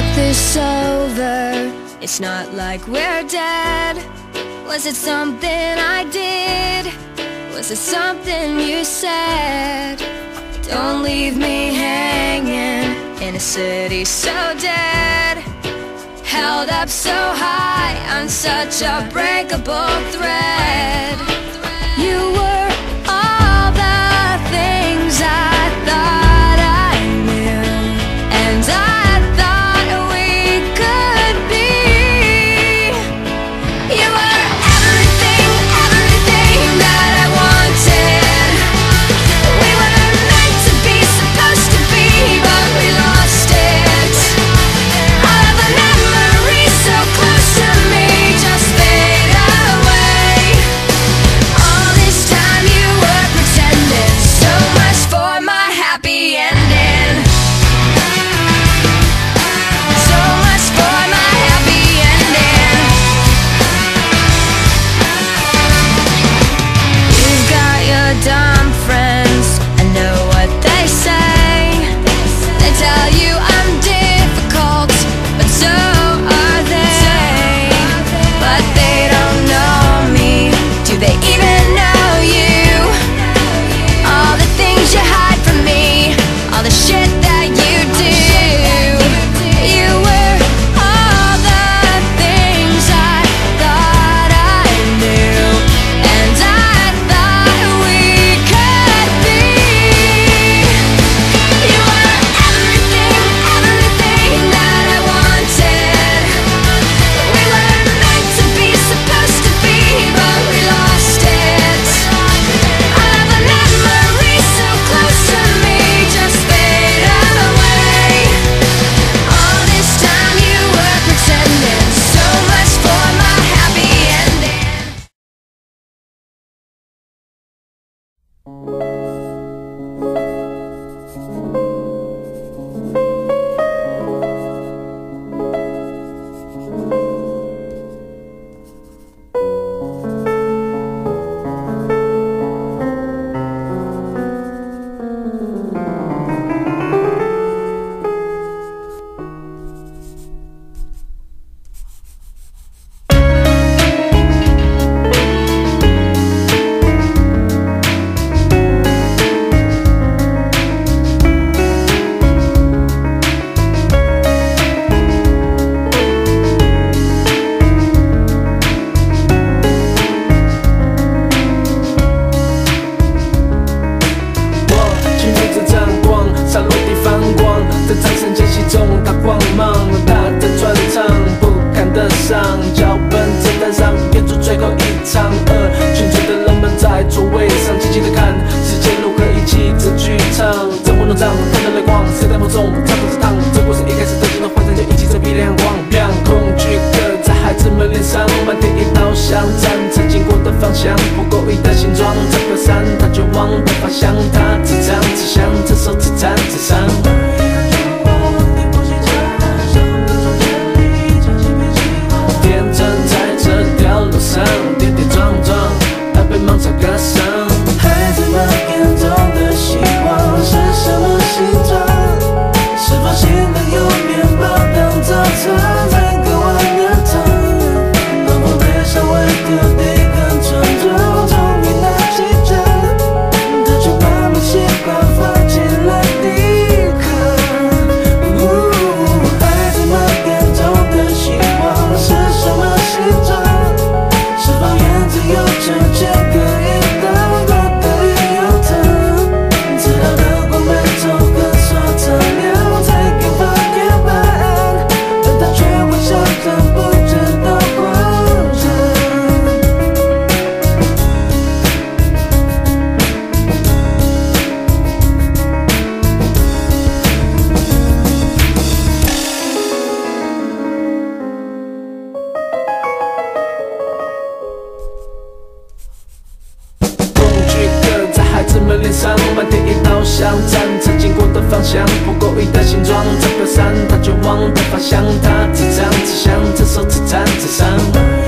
talk this over It's not like we're dead Was it something I did? Was it something you said? Don't leave me hanging In a city so dead Held up so high on such a breakable thread You were 方向，不过一的形状，在飘散，它绝望的方向，它只唱只想，只手只弹只唱。